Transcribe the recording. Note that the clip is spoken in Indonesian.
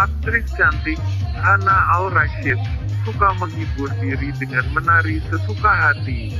Aktris cantik, Hana Al Rashid, suka menghibur diri dengan menari sesuka hati.